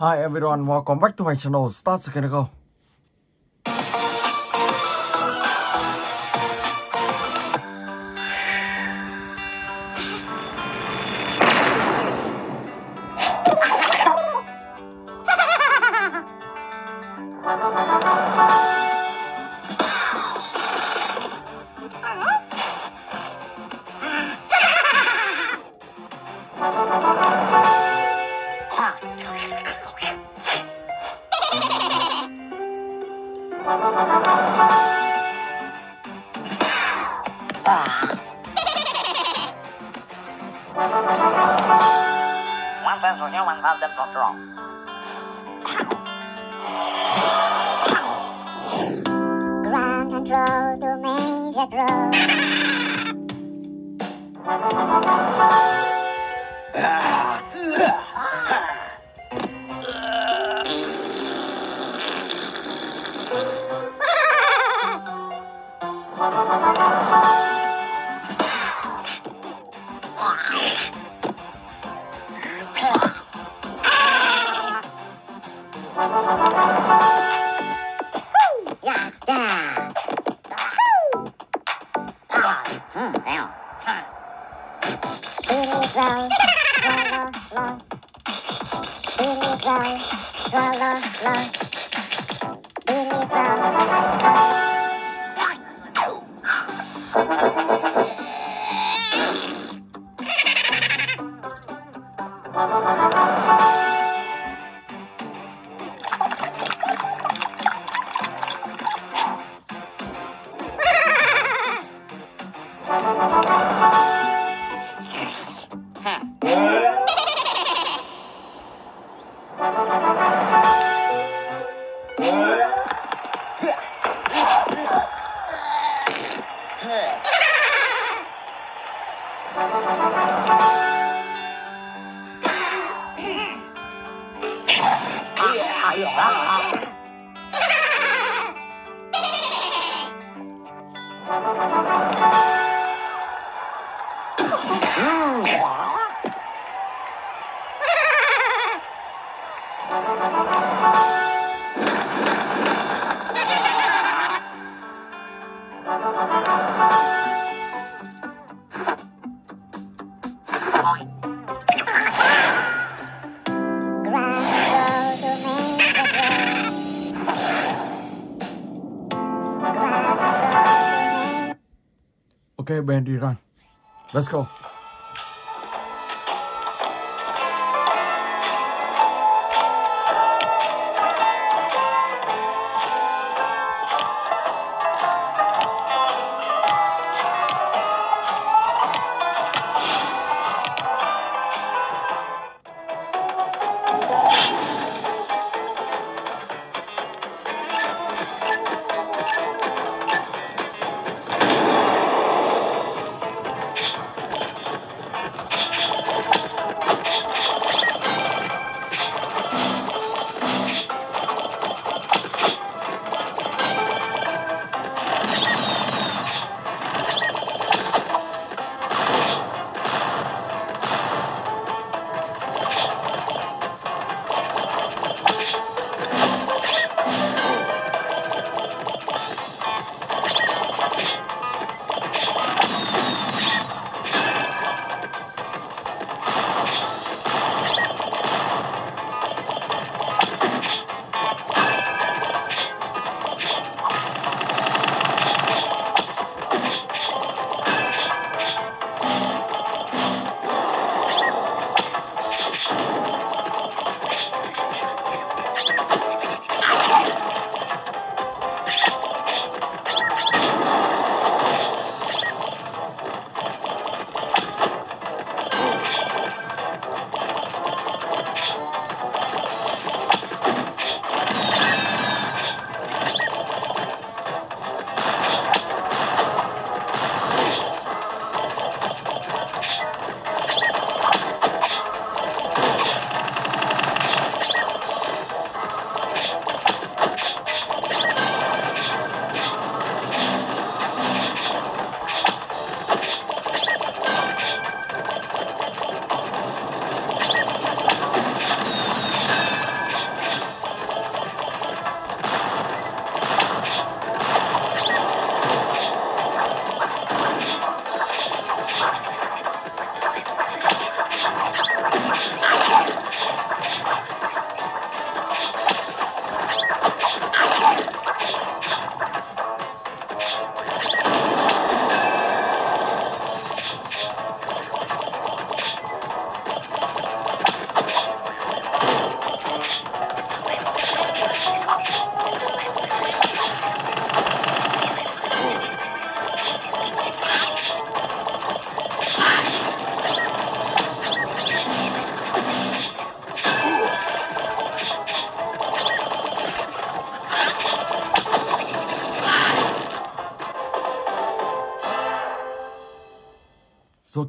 Hi everyone, welcome back to my channel Start Mechanical. Let's go.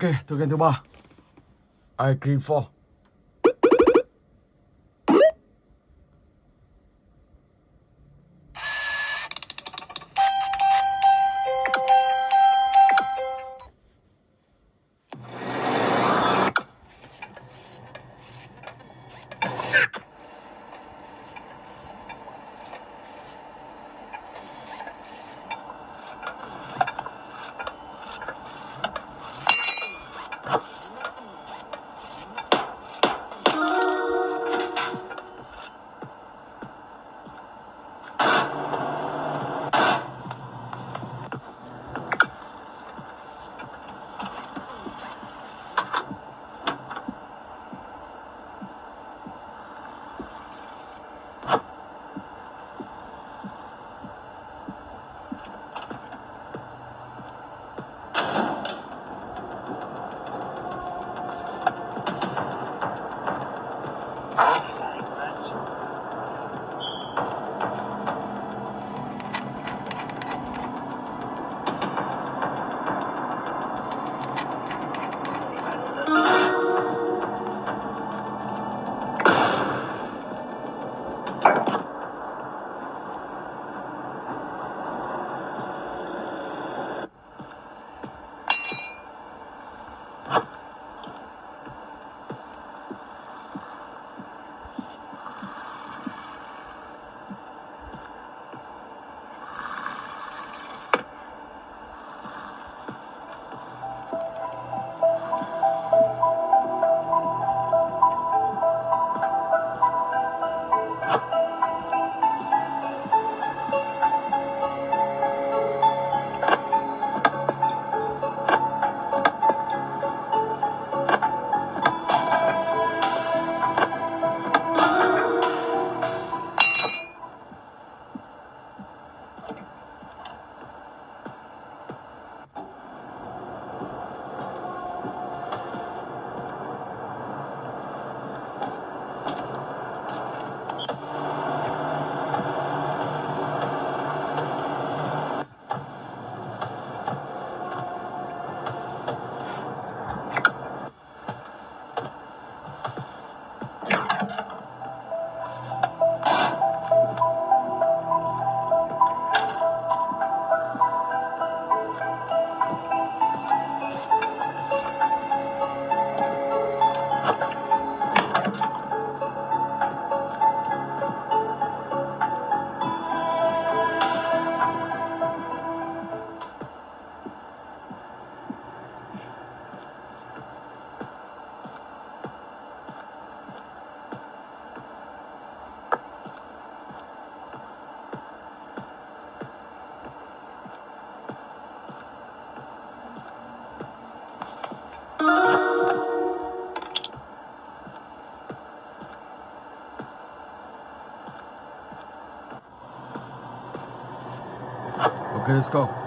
Rồi ok, thử game thứ ba. I agree for. Okay, let's go.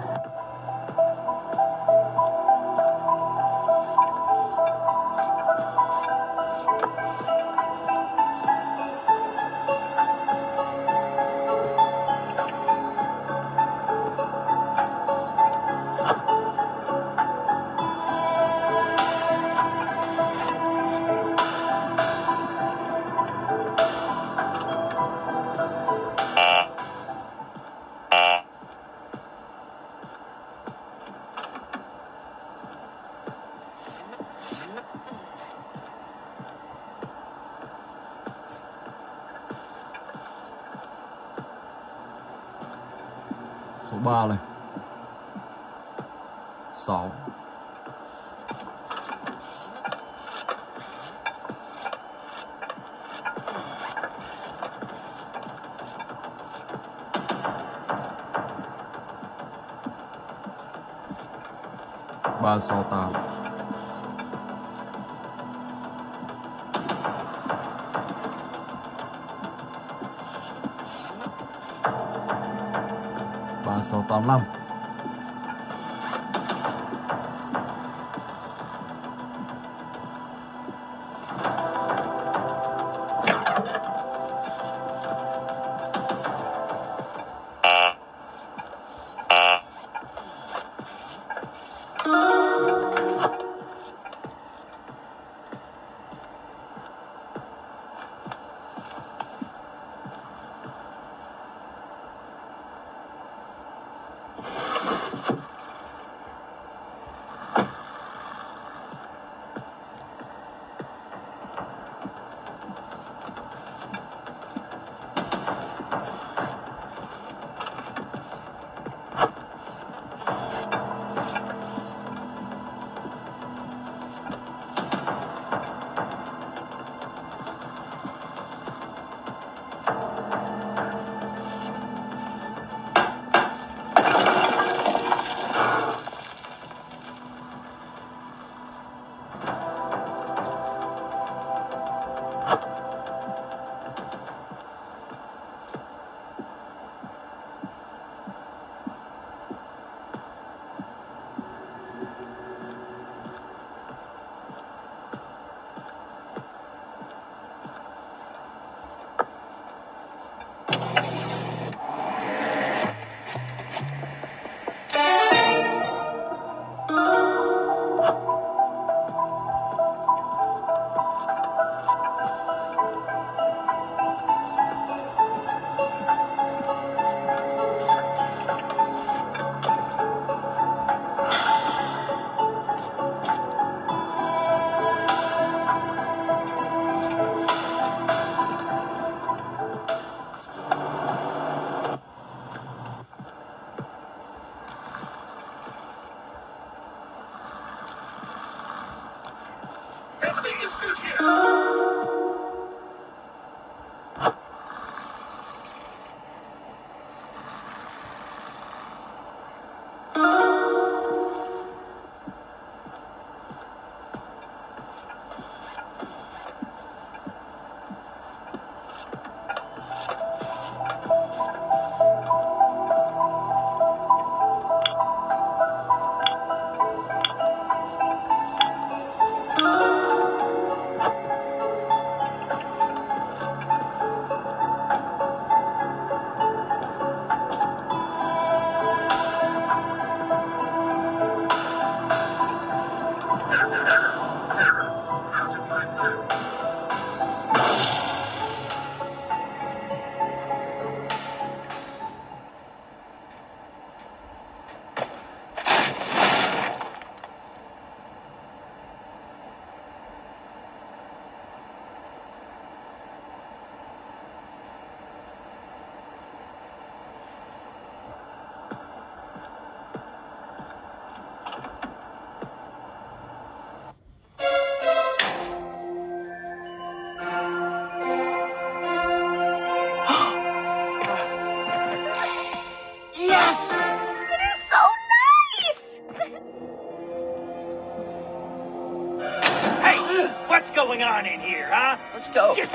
368 365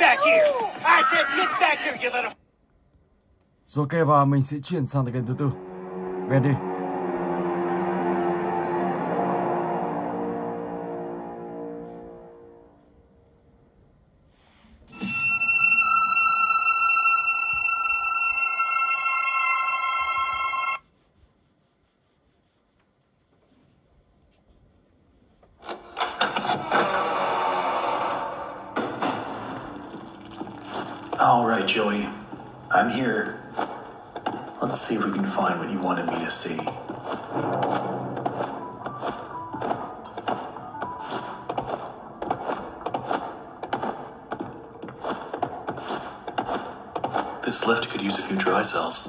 back here! I said get back here, you little... Rồi ok và mình sẽ chuyển sang tựa game thứ tư. Ven đi. Joey. I'm here. Let's see if we can find what you wanted me to see. This lift could use a few dry cells.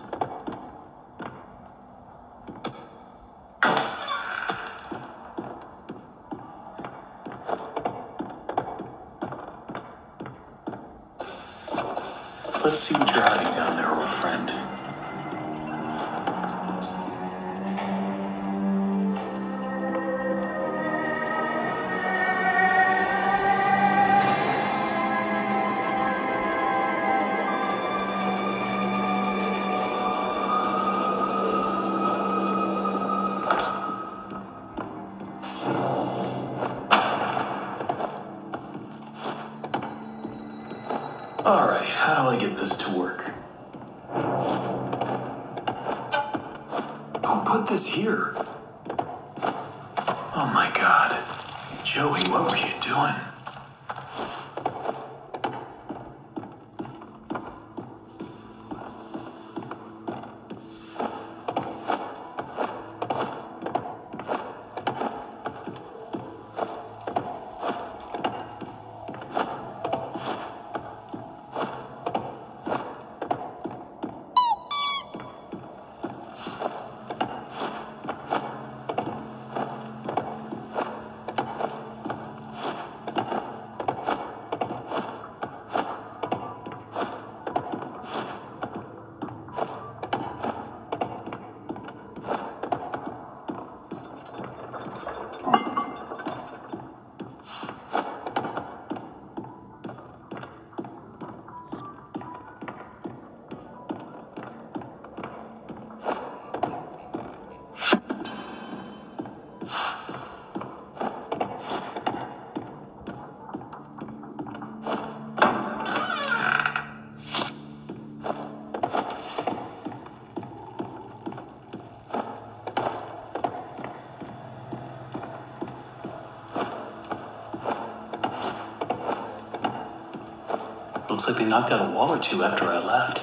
Like they knocked out a wall or two after I left.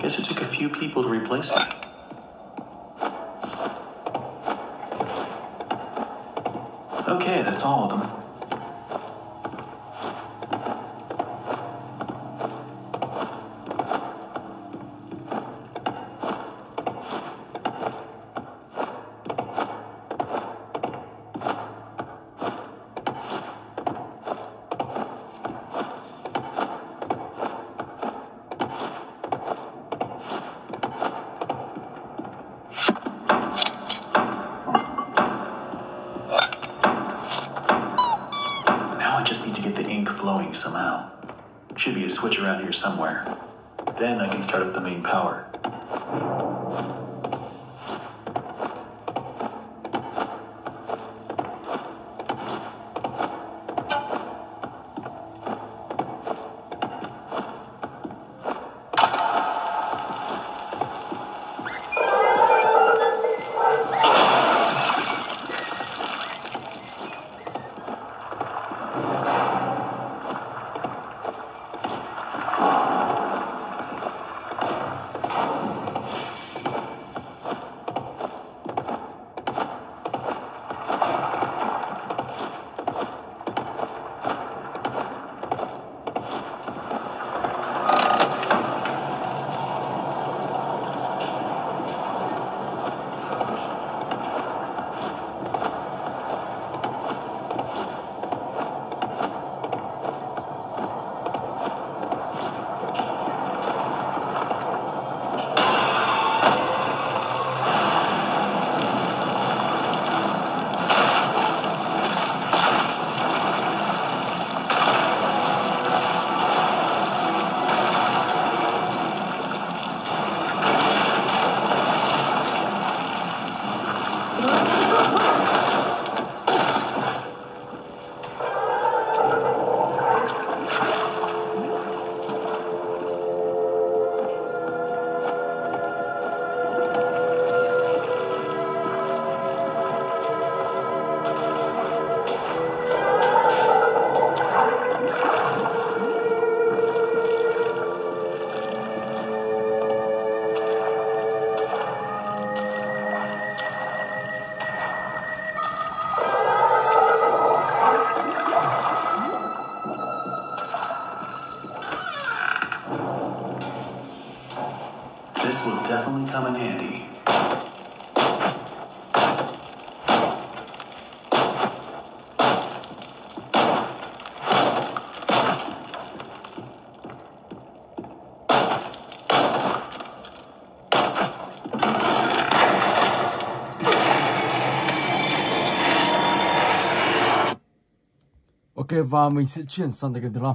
Guess it took a few people to replace me. Okay, that's all of them. Somewhere. Then I can start up the main power. Và mình sẽ chuyển sang tay game thứ năm.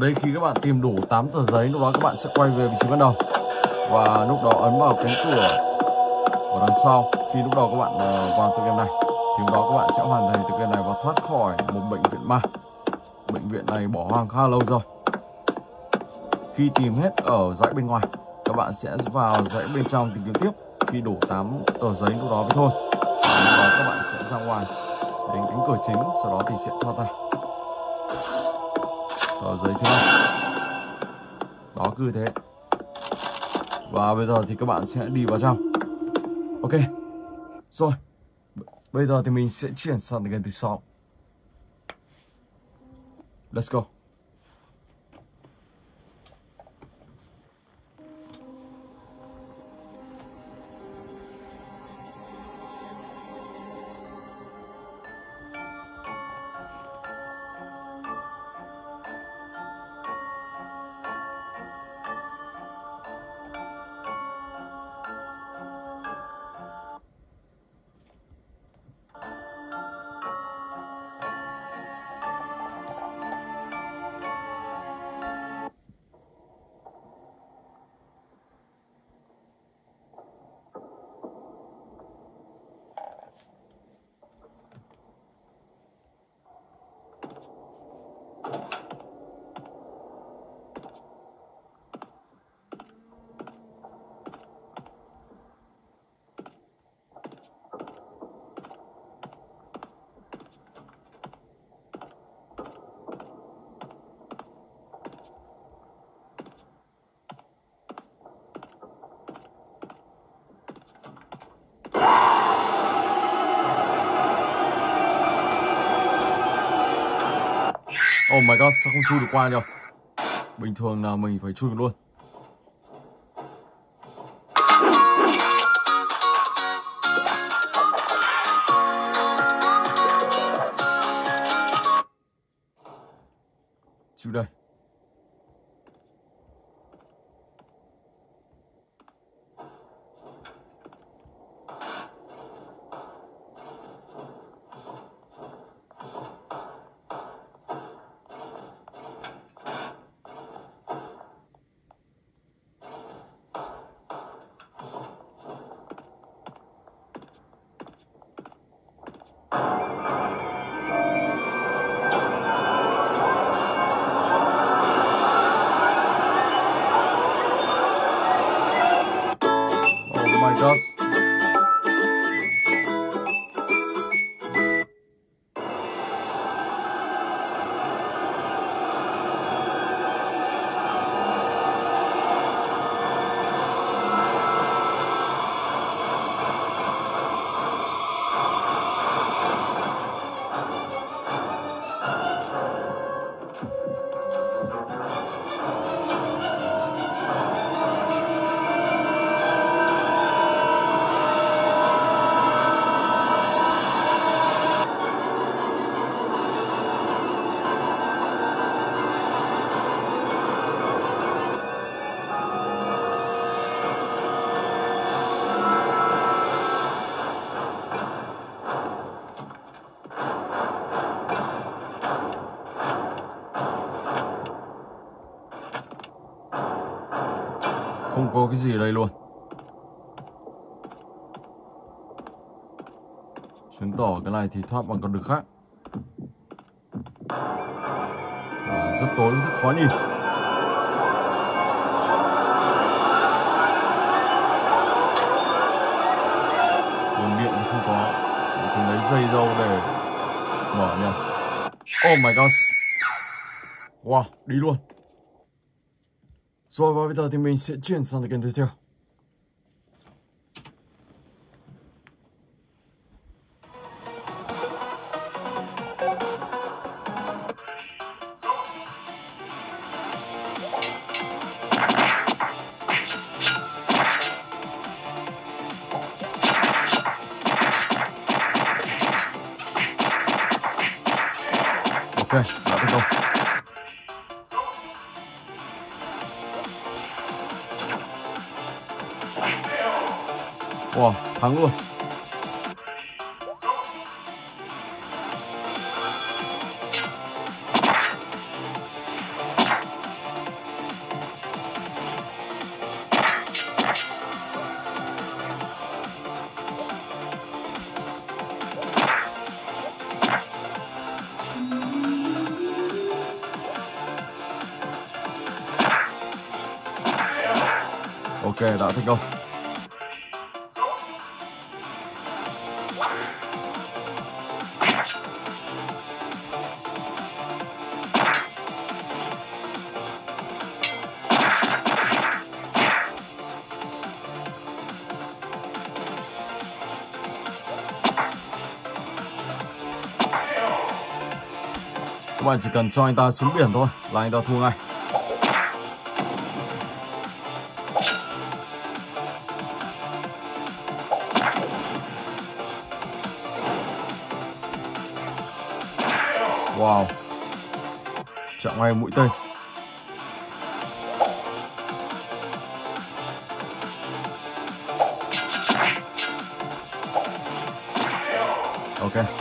Ở đây khi các bạn tìm đủ 8 tờ giấy, lúc đó các bạn sẽ quay về vị trí ban đầu. Và lúc đó ấn vào cánh cửa ở đằng sau. Khi lúc đó các bạn ờ, vào tựa game này, thì lúc đó các bạn sẽ hoàn thành tựa game này và thoát khỏi một bệnh viện ma viện này bỏ hoang khá lâu rồi. Khi tìm hết ở dãy bên ngoài, các bạn sẽ vào dãy bên trong tìm kiếm tiếp. Khi đủ 8 tờ giấy lúc đó mới thôi. Và đó các bạn sẽ ra ngoài, đến cánh cửa chính, sau đó thì sẽ thoát ra. Tờ giấy thứ hai. Đó cứ thế. Và bây giờ thì các bạn sẽ đi vào trong. Ok. Rồi. B- bây giờ thì mình sẽ chuyển sang game thứ sáu. Let's go Oh my god, sao không chui được qua nhỉ? Bình thường là mình phải chui được luôn. My god. Cái gì ở đây luôn. Chứng tỏ cái này thì thoát bằng con đường khác. À, rất tối, rất khó nhìn. đường điện thì không có. Chúng lấy dây dâu để mở nha Oh my god. Wow, đi luôn. Rồi và bây giờ thì mình sẽ chuyển sang cái tiếp theo. Ok, thắng luôn. Ok, đã thành công. Bạn chỉ cần cho anh ta xuống biển thôi là anh ta thua ngay. Wow. Chạm ngay mũi tên. Ok.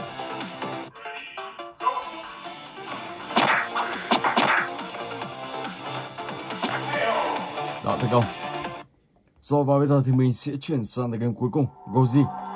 Thành công. Rồi và bây giờ thì mình sẽ chuyển sang cái game cuối cùng, Goji.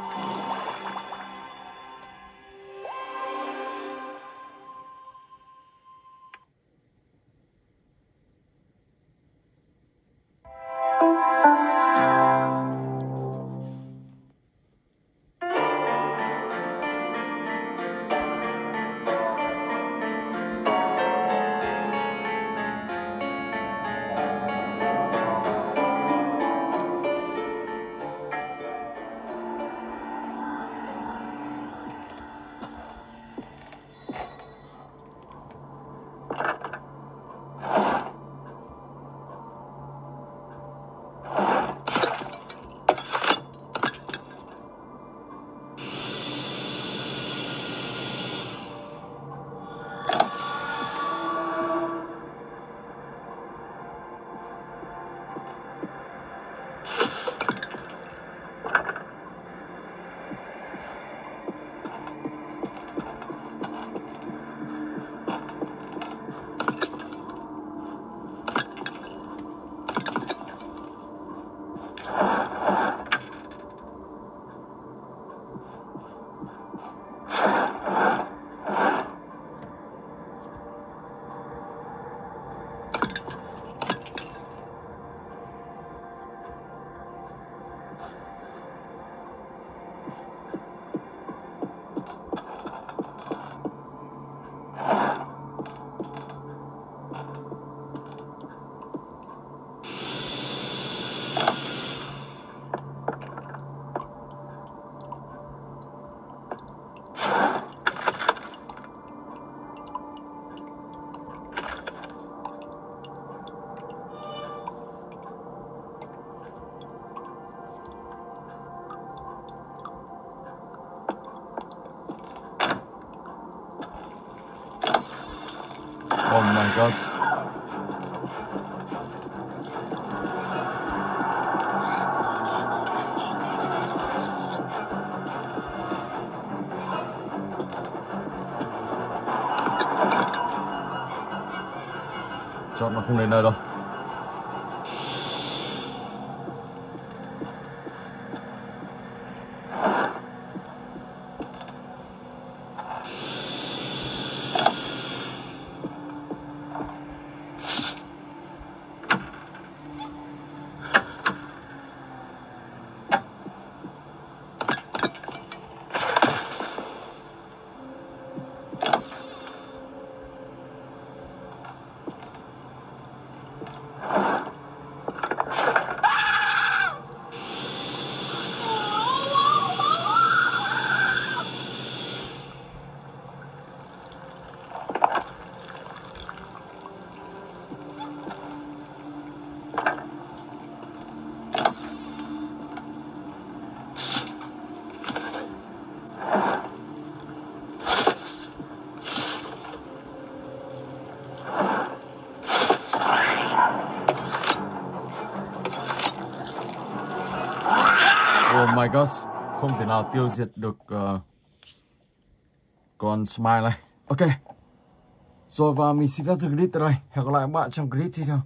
Không đến nơi đâu. Oh my gosh, không thể nào tiêu diệt được uh, con Smile này. Ok. Rồi và mình xin phép dừng clip tại đây. Hẹn gặp lại các bạn trong clip tiếp theo.